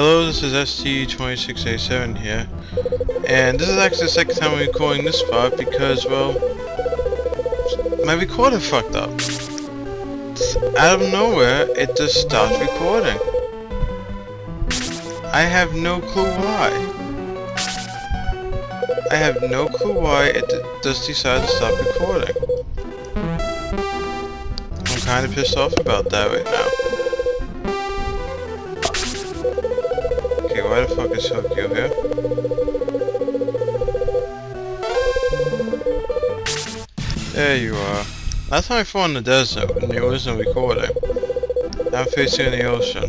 Hello, this is ST2687 here, and this is actually the second time I'm recording this part because, well, my recorder fucked up. Out of nowhere, it just stopped recording. I have no clue why. I have no clue why it just decided to stop recording. I'm kinda pissed off about that right now. Why the fuck is Tokyo here? There you are. Last time I fought in the desert and it wasn't recording. I'm facing the ocean.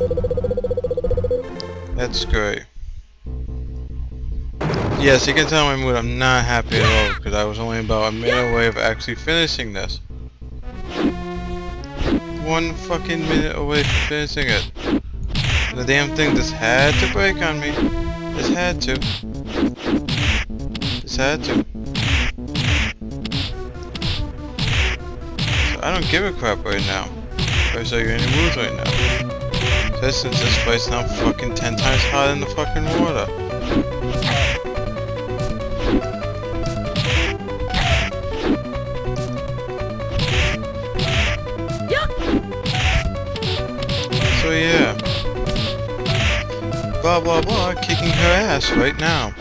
That's great. Yes, you can tell my mood I'm not happy at all because I was only about a minute away of actually finishing this. One fucking minute away from finishing it. The damn thing just had to break on me. Just had to. Just had to. So I don't give a crap right now. If I show you any moves right now. Especially since this fight's now fucking ten times hotter than the fucking water. Blah blah blah, kicking her ass right now.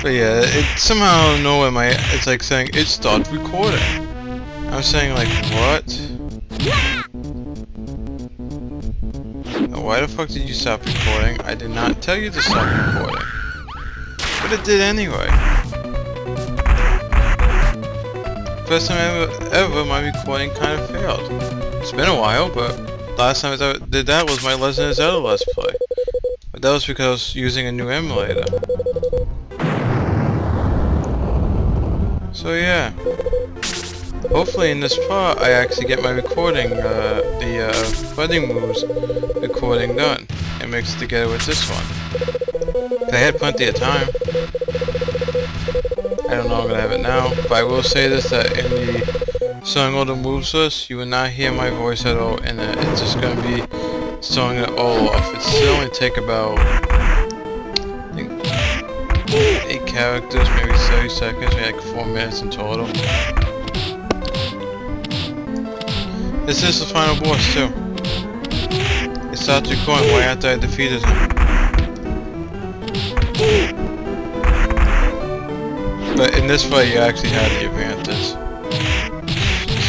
But yeah, it somehow nowhere my it's like saying it stopped recording. I'm saying like what? Why the fuck did you stop recording? I did not tell you to stop recording. But it did anyway. First time ever, ever my recording kind of failed. It's been a while, but last time I did that was my Legend of Zelda Let's Play. But that was because I was using a new emulator. So yeah. Hopefully in this part I actually get my recording, uh, the uh, fighting moves recording done and mix it together with this one. I had plenty of time. I don't know I'm gonna have it now, but I will say this that in the showing all the moves list, you will not hear my voice at all and it. It's just gonna be showing it all off. It's still only take about think eight characters, maybe 30 seconds, maybe like four minutes in total. This is the final boss too. It starts recording right after I defeated him. But in this fight, you actually had the advantage.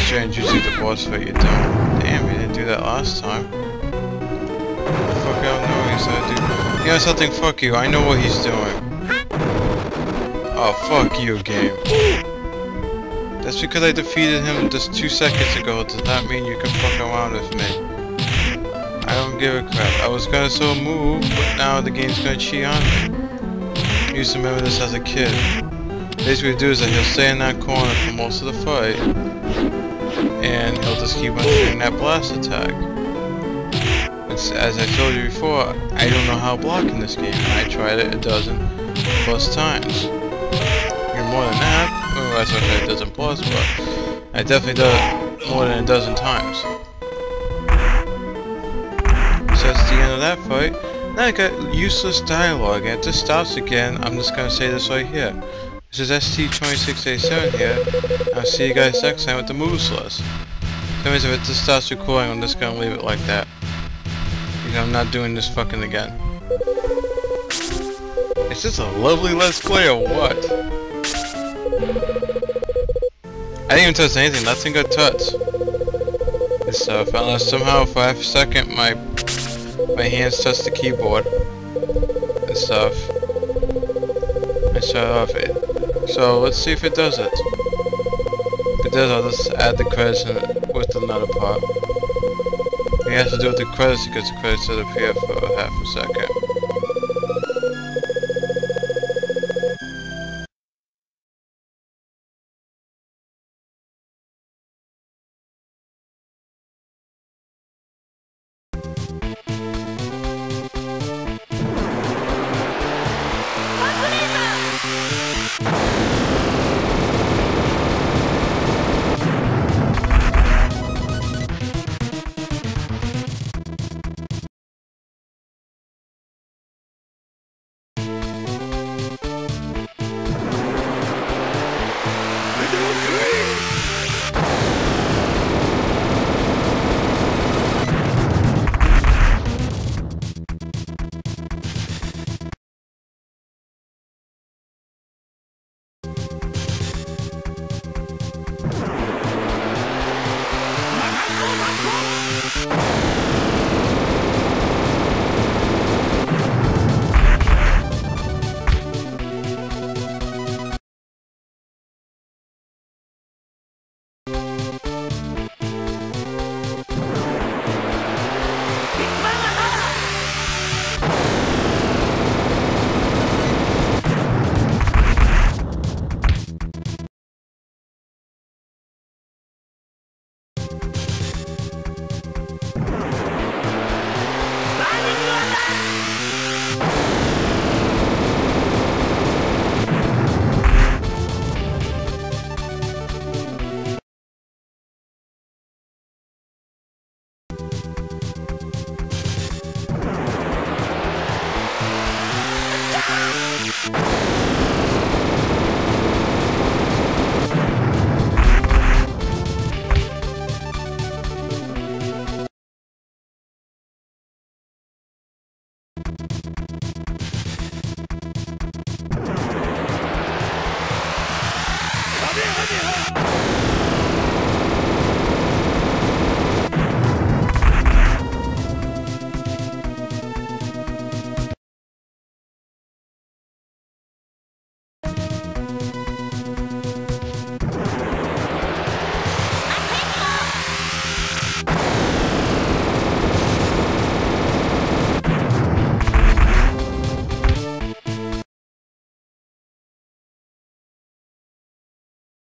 Strange, usually the boss fight you don't. Damn, you didn't do that last time. Fuck, know what he's gonna do. You know something? Fuck you. I know what he's doing. Oh, fuck you, game. That's because I defeated him just two seconds ago. Does not mean you can fuck around with me. I don't give a crap. I was gonna a move, but now the game's gonna cheat on me. Used to remember this as a kid. Basically do is that he'll stay in that corner for most of the fight. And he'll just keep on doing that blast attack. It's, as I told you before, I don't know how to block in this game. I tried it a dozen plus times. You're more than that. Well, that's what I a dozen plus, but I definitely did it more than a dozen times. So that's the end of that fight. Then I got useless dialogue and it just stops again. I'm just gonna say this right here. This is ST2687 here. I'll see you guys next time with the moves list. That means if it just starts recording, I'm just gonna leave it like that. Because I'm not doing this fucking again. Is this a lovely let's play or what? I didn't even touch anything, nothing got touched. This uh, stuff, unless somehow for half a second my my hands touch the keyboard and stuff. And shut off it. So let's see if it does it. If it does, I'll just add the credits with another part. It has to do with the credits because the credits did appear for half a second.